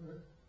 Correct.